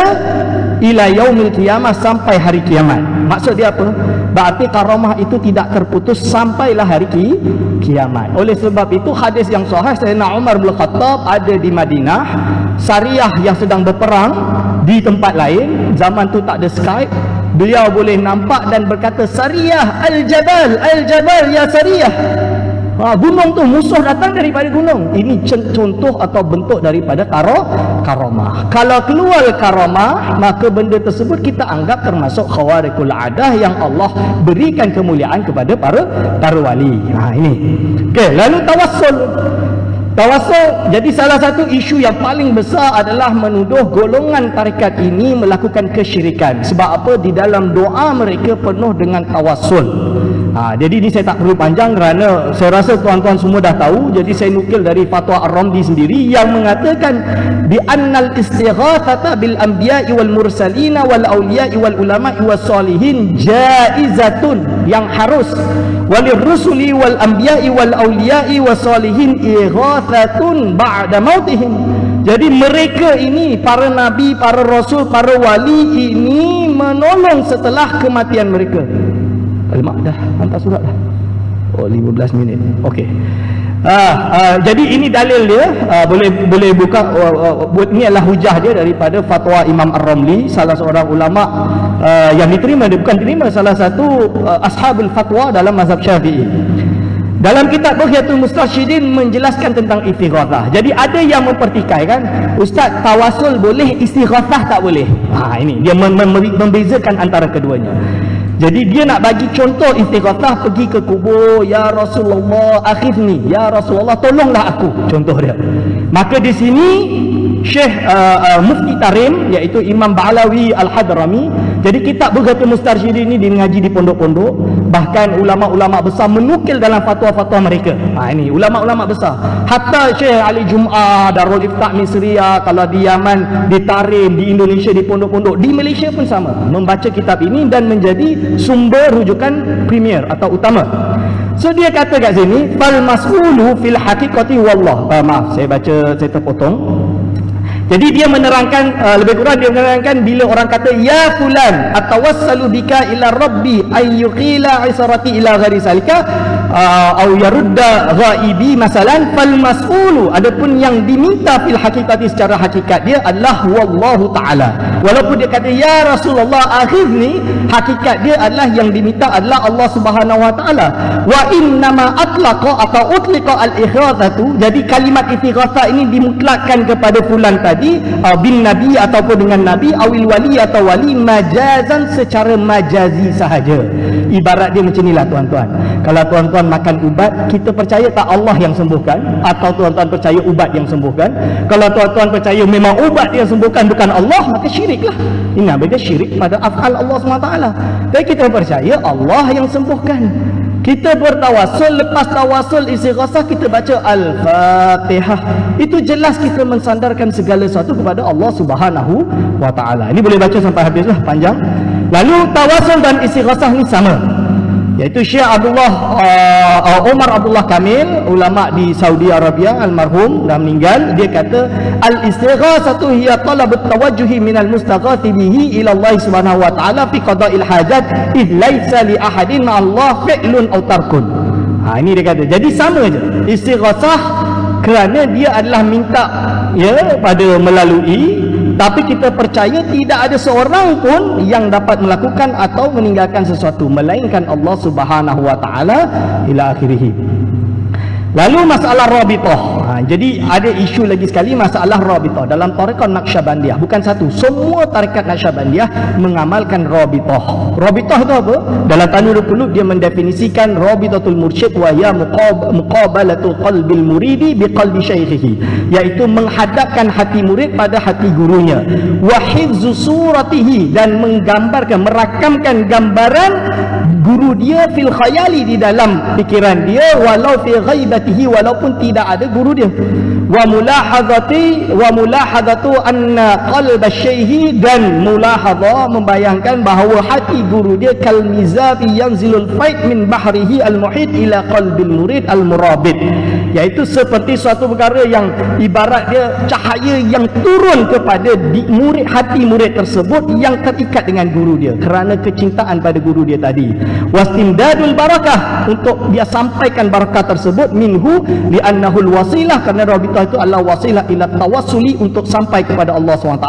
ila yaumil qiyamah sampai hari kiamat. Maksud dia apa? Berarti karamah itu tidak terputus sampailah hari ki kiamat. Oleh sebab itu hadis yang sahih Sayyidina Umar bin Khattab ada di Madinah Sariyah yang sedang berperang di tempat lain zaman tu tak ada Skype beliau boleh nampak dan berkata Sariyah Al-Jabal Al-Jabal ya Sariyah Ha, gunung tu musuh datang daripada gunung. Ini contoh atau bentuk daripada karo karomah. Kalau keluar karomah, maka benda tersebut kita anggap termasuk khawarikul adah yang Allah berikan kemuliaan kepada para para wali. Ha, ini. Okey, lalu tawassul. Tawassul jadi salah satu isu yang paling besar adalah menuduh golongan tarikat ini melakukan kesyirikan. Sebab apa? Di dalam doa mereka penuh dengan tawassul. Ha, jadi ini saya tak perlu panjang kerana saya rasa tuan-tuan semua dah tahu. Jadi saya nukil dari fatwa Ar-Ramli sendiri yang mengatakan bi annal istighatsata bil anbiya'i wal mursalina wal awliya'i wal ulama'i was salihin jaizatun yang harus walir rusuli wal anbiya'i wal awliya'i was salihin ighathatun ba'da mautihim. Jadi mereka ini para nabi, para rasul, para wali ini menolong setelah kematian mereka. Alamak dah hantar surat dah. Oh 15 minit. Okey. Ah, ah, jadi ini dalil dia ah, boleh boleh buka uh, uh, ini adalah hujah dia daripada fatwa Imam Ar-Ramli salah seorang ulama uh, yang diterima dia bukan diterima salah satu uh, ashabul fatwa dalam mazhab Syafi'i. Dalam kitab Bukhyatul Mustarsyidin menjelaskan tentang istighathah. Jadi ada yang mempertikaikan, ustaz tawasul boleh, istighathah tak boleh. Ha ini dia mem mem membezakan antara keduanya. Jadi dia nak bagi contoh istighathah pergi ke kubur, ya Rasulullah akhirni, ya Rasulullah tolonglah aku. Contoh dia. Maka di sini Syekh uh, uh, Mufti Tarim iaitu Imam Ba'alawi Al-Hadrami jadi kitab Bughatul Mustarsyidin ini dingaji di pondok-pondok. Bahkan ulama-ulama besar menukil dalam fatwa-fatwa mereka. Ha, ini ulama-ulama besar. Hatta Syekh Ali Jum'ah Darul Iftah Misriya kalau di Yaman di Tarim di Indonesia di pondok-pondok. Di Malaysia pun sama. Membaca kitab ini dan menjadi sumber rujukan premier atau utama. So dia kata kat sini fal mas'ulu fil haqiqati wallah. Uh, maaf saya baca saya terpotong. Jadi dia menerangkan uh, lebih kurang dia menerangkan bila orang kata ya fulan atawassalu bika ila rabbi ay yuqila isarati ila ghairi salika uh, au yarudda ghaibi masalan fal mas'ulu adapun yang diminta fil hakikati secara hakikat dia adalah wallahu taala. Walaupun dia kata ya rasulullah akhirni hakikat dia adalah yang diminta adalah Allah Subhanahu wa taala. Wa innama atlaqa atau utliqa al ikhrathatu jadi kalimat istighatsah ini dimutlakkan kepada fulan tadi uh, bin nabi ataupun dengan nabi awil wali atau wali majazan secara majazi sahaja. Ibarat dia macam inilah tuan-tuan. Kalau tuan-tuan makan ubat kita percaya tak Allah yang sembuhkan? Atau tuan-tuan percaya ubat yang sembuhkan? Kalau tuan-tuan percaya memang ubat yang sembuhkan bukan Allah maka syiriklah. Ini nama dia syirik pada afal Allah SWT tapi kita percaya Allah yang sembuhkan. Kita bertawasul lepas tawasul isi rasa kita baca al-fatihah. Itu jelas kita mensandarkan segala sesuatu kepada Allah Subhanahu wa taala. Ini boleh baca sampai habis lah panjang. Lalu tawasul dan isi rasa ni sama iaitu Syekh Abdullah uh, uh, Umar Abdullah Kamil ulama di Saudi Arabia almarhum dah meninggal. Dia kata al istighasatu hiya talab tawajjuhi min al mustaghathi bihi ila Allah Subhanahu wa taala fi qada'il hajat id laisa li ahadin ma Allah fi'lun aw tarkun. Ha ini dia kata. Jadi sama je. Istighasah kerana dia adalah minta ya pada melalui tapi kita percaya tidak ada seorang pun yang dapat melakukan atau meninggalkan sesuatu melainkan Allah Subhanahu wa taala ila akhirih Lalu masalah Rabitah. Ha, jadi ada isu lagi sekali masalah Rabitah dalam tarekat Naqsyabandiyah. Bukan satu, semua tarekat Naqsyabandiyah mengamalkan Rabitah. Rabitah itu apa? Dalam Tanur Qulub dia mendefinisikan Rabitatul Mursyid wa ya muqab, muqabalatul qalbil muridi bi qalbi syaikhihi, iaitu menghadapkan hati murid pada hati gurunya. Wa hifzu suratihi dan menggambarkan merakamkan gambaran guru dia fil khayali di dalam fikiran dia walau fi ghaibatihi walaupun tidak ada guru dia wa mulahadati wa mulahadatu anna qalb syaihi dan mulahadha membayangkan bahawa hati guru dia kal mizabi yanzilul faid min bahrihi al muhit ila qalbil murid al murabit iaitu seperti suatu perkara yang ibarat dia cahaya yang turun kepada di, murid hati murid tersebut yang terikat dengan guru dia kerana kecintaan pada guru dia tadi. Wastimdadul barakah untuk dia sampaikan barakah tersebut minhu li'annahul wasilah kerana rabitah itu adalah wasilah ila tawassuli untuk sampai kepada Allah SWT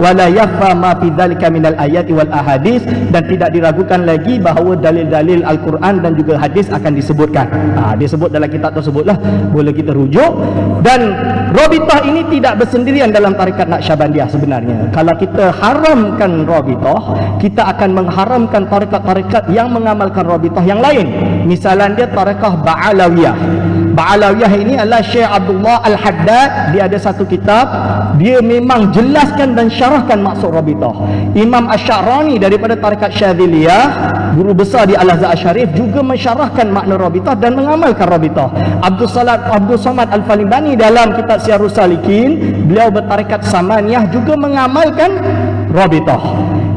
wala yakhfa ma fi dhalika minal ayati wal ahadis. Dan tidak diragukan lagi bahawa dalil-dalil Al-Quran dan juga hadis akan disebutkan. Ha, dia sebut dalam kitab tersebutlah boleh kita rujuk. Dan rabitah ini tidak bersendirian dalam tarikat Naqsyabandiyah sebenarnya. Kalau kita haramkan rabitah kita akan mengharamkan tarikat-tarikat yang mengamalkan rabitah yang lain. Misalan dia tarikat Ba'alawiyah Ba'alawiyah ini adalah Syekh Abdullah Al-Haddad. Dia ada satu kitab. Dia memang jelaskan dan syarahkan maksud rabitah. Imam Ash-Sha'rani daripada tarikat Syadiliyah guru besar di Al-Azhar Syarif juga mensyarahkan makna rabitah dan mengamalkan rabitah. Abdul Salat Abdul Samad Al-Falibani dalam kitab Syiarus Salikin beliau bertarikat Samaniyah juga mengamalkan rabitah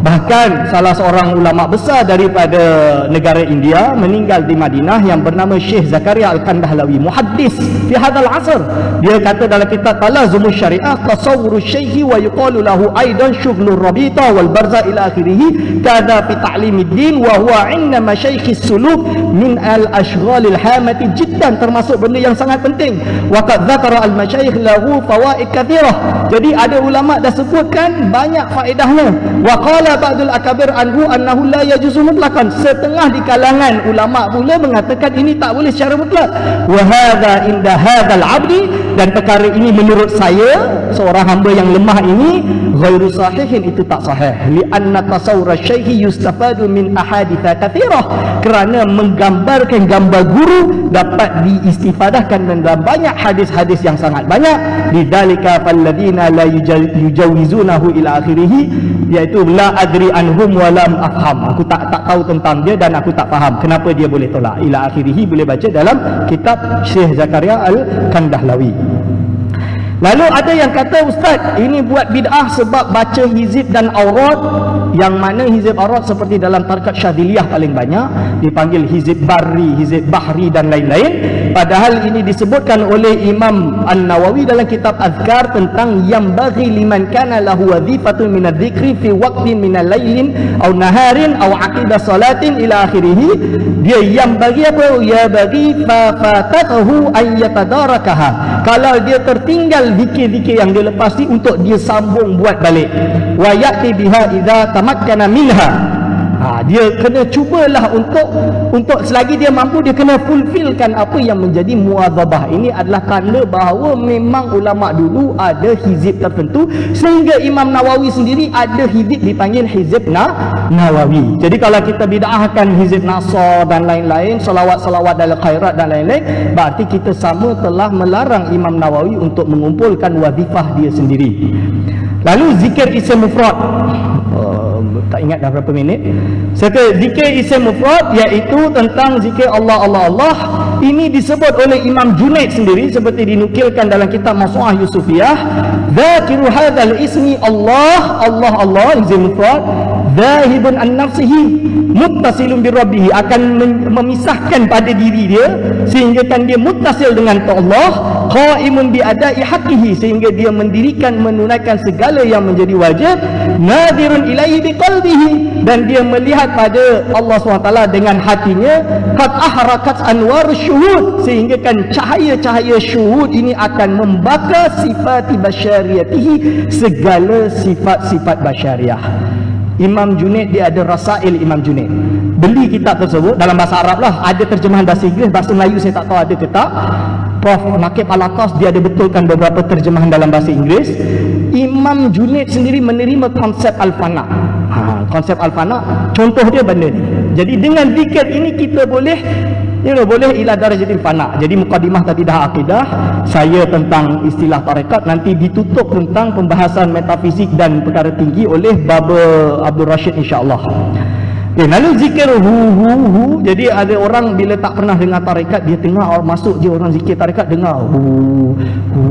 bahkan salah seorang ulama besar daripada negara India meninggal di Madinah yang bernama Syekh Zakaria Al-Kandahlawi muhaddis fi hadzal asr. Dia kata dalam kitab Talazum Syariah tasawwur syekhi wa yuqalu lahu aidan syughlur rabita wal barza ila akhirih kada fi ta'limid din wa huwa inna masyaikh suluk min al ashghal al hamati jiddan termasuk benda yang sangat penting. Wa qad dzakara al masyaikh lahu fawaid kathirah. Jadi ada ulama dah sebutkan banyak faedahnya. Wa qala ba'dul akabir anhu annahu la yajuzu mutlaqan. Setengah di kalangan ulama pula mengatakan ini tak boleh secara mutlak. Wa hadha inda hadzal abdi. Dan perkara ini menurut saya seorang hamba yang lemah ini ghairu sahihin itu tak sahih. Li anna tasawwur syaihi yustafadu min ahaditha kathirah. Kerana menggambarkan gambar guru dapat diistifadahkan dengan banyak hadis-hadis yang sangat banyak. Lidzalika falladina la yujawizunahu ila akhirih iaitu la adri anhum wa lam afham. Aku tak tak tahu tentang dia dan aku tak faham kenapa dia boleh tolak. Ila akhirih boleh baca dalam kitab Syekh Zakaria Al-Kandahlawi Lalu ada yang kata ustaz ini buat bid'ah sebab baca hizib dan aurat yang mana hizib aurat seperti dalam tarikat syadiliyah paling banyak dipanggil hizib barri, hizib bahri dan lain-lain. Padahal ini disebutkan oleh Imam An-Nawawi dalam kitab Azkar tentang yang bagi liman kana lahu wadhifatun min adzikri fi waqtin min al-lailin aw naharin aw aqidah salatin ila akhirih. Dia yang bagi apa? Ya bagi fa fatatahu ay yatadarakaha. Kalau dia tertinggal zikir-zikir yang dia lepas ni untuk dia sambung buat balik. Wa ya'ti biha idza tamakkana minha. Ha, dia kena cubalah untuk untuk selagi dia mampu dia kena fulfillkan apa yang menjadi muadzabah. Ini adalah tanda bahawa memang ulama dulu ada hizib tertentu sehingga Imam Nawawi sendiri ada hizib dipanggil hizib na Nawawi. Jadi kalau kita bid'ahkan hizib nasar dan lain-lain salawat-salawat dalam khairat dan lain-lain berarti kita sama telah melarang Imam Nawawi untuk mengumpulkan wazifah dia sendiri. Lalu zikir isim mufrad tak ingat dah berapa minit. Serta zikir isim mufrad iaitu tentang zikir Allah Allah Allah. Ini disebut oleh Imam Junaid sendiri seperti dinukilkan dalam kitab Masu'ah Yusufiyah zakiru hadal ismi Allah Allah Allah isim mufrad. Zahibun an nafsihi muttasilun bi rabbih akan memisahkan pada diri dia sehingga kan dia muttasil dengan Allah qaimun bi adai haqqihi sehingga dia mendirikan menunaikan segala yang menjadi wajib nadirun ilaihi bi qalbihi dan dia melihat pada Allah SWT dengan hatinya qad ahrakat anwar syuhud sehingga kan cahaya-cahaya syuhud ini akan membakar sifat basyariyatihi segala sifat-sifat basyariah Imam Junaid dia ada Rasail Imam Junaid. Beli kitab tersebut dalam bahasa Arab lah ada terjemahan bahasa Inggeris bahasa Melayu saya tak tahu ada ke tak. Prof. Nakib Alatas dia ada betulkan beberapa terjemahan dalam bahasa Inggeris. Imam Junaid sendiri menerima konsep Al-Fana. Ha, konsep Al-Fana contoh dia benda ni. Jadi dengan zikir ini kita boleh you know, boleh ila darajatil fana jadi mukadimah tadi dah akidah saya tentang istilah tarekat nanti ditutup tentang pembahasan metafisik dan perkara tinggi oleh Baba Abdul Rashid insyaAllah Okay, lalu zikir hu hu hu. Jadi ada orang bila tak pernah dengar tarekat dia tengah orang masuk je orang zikir tarekat dengar hu hu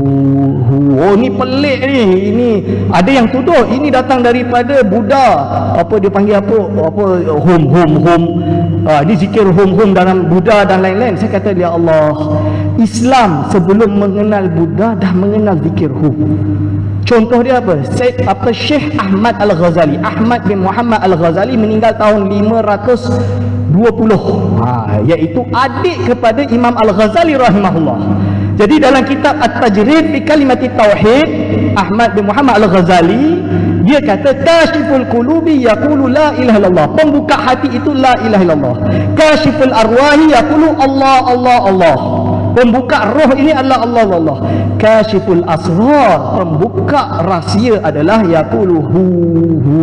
hu. Oh ni pelik ni. Ini ada yang tuduh ini datang daripada Buddha. Apa dia panggil apa? Apa hum hum hum. Ah ni zikir hum hum dalam Buddha dan lain-lain. Saya kata ya Allah, Islam sebelum mengenal Buddha dah mengenal zikir hu. Contoh dia apa? Syed apa Syekh Ahmad Al-Ghazali. Ahmad bin Muhammad Al-Ghazali meninggal tahun 520. Ha, iaitu adik kepada Imam Al-Ghazali rahimahullah. Jadi dalam kitab At-Tajrid fi Kalimati Tauhid Ahmad bin Muhammad Al-Ghazali dia kata kashiful qulubi yaqulu la ilaha illallah. Pembuka hati itu la ilaha illallah. Kashiful arwahi yaqulu Allah Allah Allah. Pembuka roh ini adalah Allah Allah. Kashiful asrar, pembuka rahsia adalah yaqulu hu hu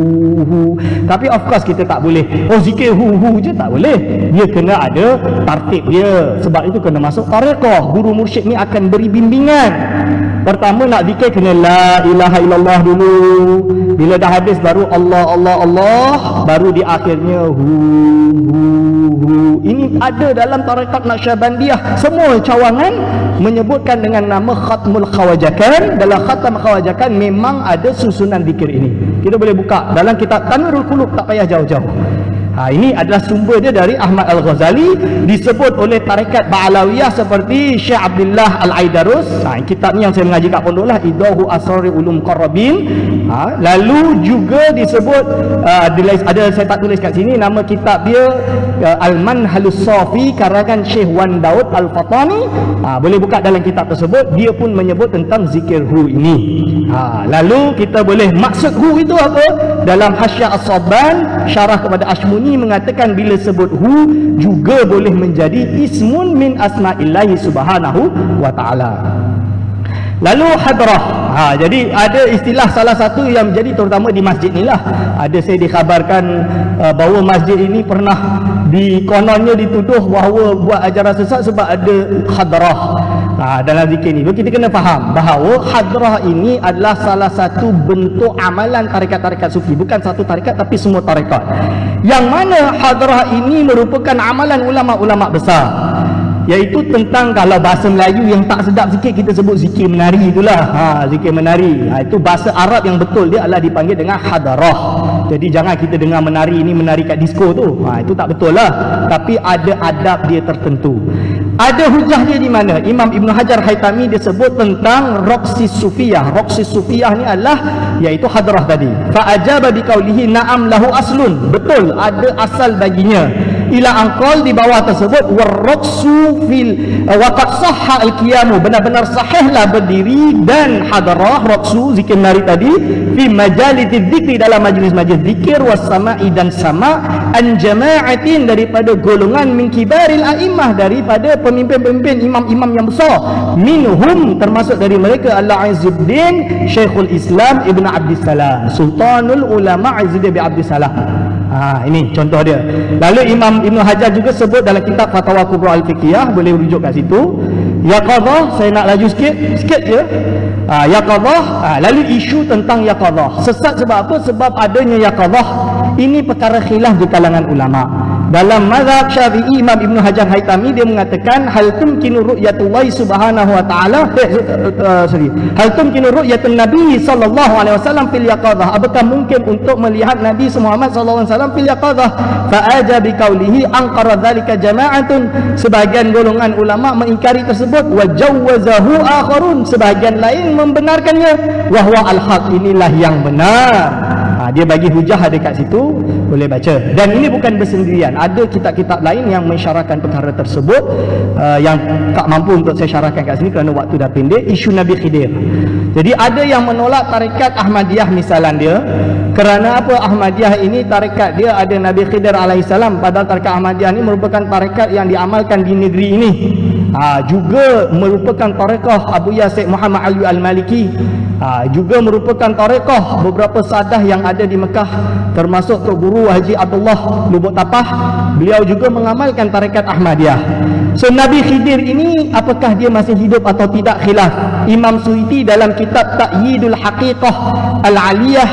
hu. Tapi of course kita tak boleh. Oh zikir hu hu je tak boleh. Dia kena ada tartib dia. Sebab itu kena masuk tarekah. Guru mursyid ni akan beri bimbingan. Pertama nak zikir kena la ilaha illallah dulu. Bila dah habis baru Allah Allah Allah, baru di akhirnya hu hu hu. Ini ada dalam tarekat Naqsyabandiyah. Semua cawangan menyebutkan dengan nama Khatmul Khawajakan. Dalam Khatam Khawajakan memang ada susunan zikir ini. Kita boleh buka dalam kitab Tanurul Qulub tak payah jauh-jauh. Ha, ini adalah sumber dia dari Ahmad Al-Ghazali disebut oleh tarekat Ba'alawiyah seperti Syekh Abdullah Al-Aidarus. Ha, kitab ni yang saya mengaji kat pondok lah Idahu Asrari Ulum Qarabin ha, lalu juga disebut uh, ada, saya tak tulis kat sini nama kitab dia uh, Al-Manhalus Safi karangan Syekh Wan Daud Al-Fatani. Ha, boleh buka dalam kitab tersebut dia pun menyebut tentang zikir hu ini. Ha, lalu kita boleh maksud hu itu apa? Dalam Hasya As-Saban syarah kepada Ashmuni mengatakan bila sebut hu juga boleh menjadi ismun min asma'illahi subhanahu wa ta'ala. Lalu hadrah. Ha, jadi ada istilah salah satu yang menjadi terutama di masjid ni lah. Ada saya dikhabarkan uh, bahawa masjid ini pernah di kononnya dituduh bahawa buat ajaran sesat sebab ada hadrah ha, dalam zikir ni. Kita kena faham bahawa hadrah ini adalah salah satu bentuk amalan tarikat-tarikat sufi. Bukan satu tarikat tapi semua tarikat. Yang mana hadrah ini merupakan amalan ulama-ulama besar. Iaitu tentang kalau bahasa Melayu yang tak sedap sikit kita sebut zikir menari itulah. Ha, zikir menari. Ha, itu bahasa Arab yang betul. Dia adalah dipanggil dengan hadarah jadi jangan kita dengar menari ini menari kat disco tu. Ha, itu tak betul lah. Tapi ada adab dia tertentu ada hujah dia di mana? Imam Ibn Hajar Haytami dia sebut tentang Roksi Sufiyah. Roksi Sufiyah ni adalah iaitu hadrah tadi. Fa'ajaba biqaulihi na'am lahu aslun. Betul ada asal baginya. Ila angkol di bawah tersebut warraqsu fil waqad sahha al-qiyamu. Benar-benar sahihlah berdiri dan hadrah raqsu zikir nari tadi fi majalis dzikri dalam majlis-majlis zikir wasama'i dan sama an jama'atin daripada golongan min kibaril a'immah daripada pemimpin-pemimpin imam-imam yang besar. Minhum termasuk dari mereka Allah Izzuddin Syekhul Islam Ibn Abdissalam Sultanul Ulama Izzuddin bin Abdissalam ha, ini contoh dia. Lalu Imam Ibn Hajar juga sebut dalam kitab Fatwa Kubra Al-Fiqiyah boleh rujuk kat situ. Yaqadah saya nak laju sikit. Sikit je. Ha, Yaqadah ha, lalu isu tentang Yaqadah sesat sebab apa? sebab adanya Yaqadah ini perkara khilaf di kalangan ulama dalam mazhab syafi'i Imam Ibn Hajar Haytami dia mengatakan hal tumkinu ru'yatullah subhanahu wa ta'ala? Eh, uh, sorry. Hal tumkinu ru'yatun nabi sallallahu alaihi wasallam fil yaqadah apakah mungkin untuk melihat Nabi Muhammad sallallahu alaihi wasallam fil yaqadah fa'aja bi qawlihi anqara dhalika jama'atun. Sebahagian golongan ulama mengingkari tersebut wa jawwazahu akharun. Sebahagian lain membenarkannya wahwa al-haq. Inilah yang benar ha, dia bagi hujah ada kat situ boleh baca. Dan ini bukan bersendirian. Ada kitab-kitab lain yang mensyarahkan perkara tersebut uh, yang tak mampu untuk saya syarahkan kat sini kerana waktu dah pendek. Isu Nabi Khidir. Jadi ada yang menolak tarikat Ahmadiyah misalan dia. Kerana apa Ahmadiyah ini tarikat dia ada Nabi Khidir alaihissalam. Padahal tarikat Ahmadiyah ini merupakan tarikat yang diamalkan di negeri ini ha, juga merupakan tarekah Abu Yasir Muhammad Ali Al-Maliki. Ha, juga merupakan tarekah beberapa sadah yang ada di Mekah termasuk Tok Guru Haji Abdullah Lubuk Tapah. Beliau juga mengamalkan tarekat Ahmadiyah. So Nabi Khidir ini apakah dia masih hidup atau tidak khilaf? Imam Suiti dalam kitab Ta'yidul Haqiqah Al-Aliyah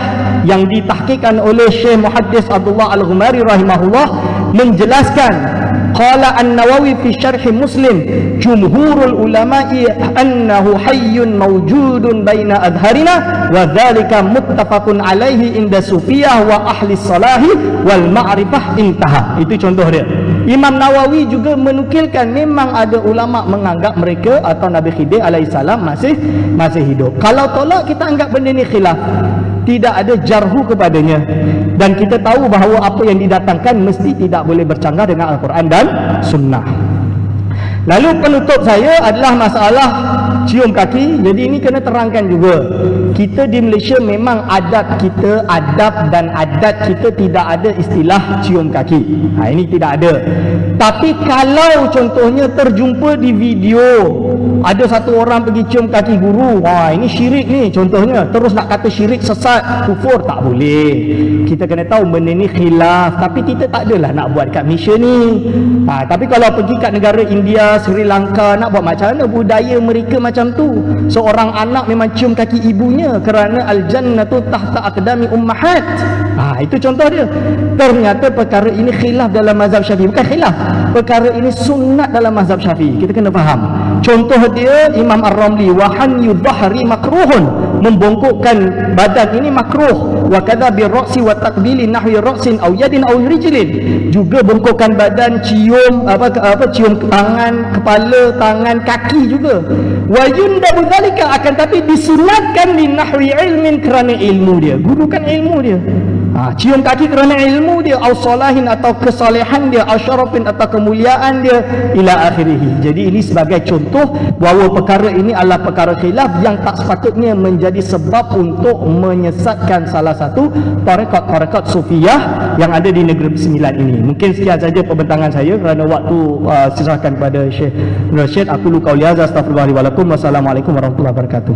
yang ditahqiqkan oleh Syekh Muhaddis Abdullah Al-Ghumari rahimahullah menjelaskan qala an-Nawawi fi syarh Muslim jumhurul ulama'i annahu hayyun mawjudun baina adharina wa dhalika muttafaqun alaihi inda sufiyah wa ahli salahi wal ma'rifah intaha itu contoh dia Imam Nawawi juga menukilkan memang ada ulama menganggap mereka atau Nabi Khidir alaihissalam masih masih hidup. Kalau tolak kita anggap benda ni khilaf. Tidak ada jarhu kepadanya. Dan kita tahu bahawa apa yang didatangkan mesti tidak boleh bercanggah dengan Al-Quran dan Sunnah. Lalu penutup saya adalah masalah cium kaki. Jadi ini kena terangkan juga. Kita di Malaysia memang adat kita, adab dan adat kita tidak ada istilah cium kaki. Ha, ini tidak ada. Tapi kalau contohnya terjumpa di video ada satu orang pergi cium kaki guru, wah ini syirik ni contohnya. Terus nak kata syirik sesat, kufur tak boleh. Kita kena tahu benda ni khilaf. Tapi kita tak adalah nak buat kat Malaysia ni. Ha, tapi kalau pergi kat negara India, Sri Lanka nak buat macam mana budaya mereka macam tu. Seorang anak memang cium kaki ibunya kerana al-jannatu tahta aqdami ummahat. Ha, itu contoh dia. Ternyata perkara ini khilaf dalam mazhab Syafi'i. Bukan khilaf. Perkara ini sunat dalam mazhab Syafi'i. Kita kena faham. Contoh dia Imam Ar-Ramli wa hanyu dhahri makruhun. Membongkokkan badan ini makruh. Wa kadza bi ra'si wa taqbili nahwi ra'sin aw yadin aw rijlin. Juga bongkokkan badan, cium apa apa cium tangan, kepala, tangan, kaki juga. Wa yundabu dzalika akan tapi disunatkan di nahwi ilmin kerana ilmu dia. Gurukan ilmu dia. Ha, cium kaki kerana ilmu dia au salahin atau kesalehan dia au syarafin atau kemuliaan dia ila akhirih. Jadi ini sebagai contoh bahawa perkara ini adalah perkara khilaf yang tak sepatutnya menjadi sebab untuk menyesatkan salah satu tarekat-tarekat sufiyah yang ada di negeri sembilan ini. Mungkin sekian saja pembentangan saya kerana waktu uh, sisakan kepada Syekh Rashid. Aku luka uliazah astagfirullahaladzim. Wassalamualaikum warahmatullahi wabarakatuh.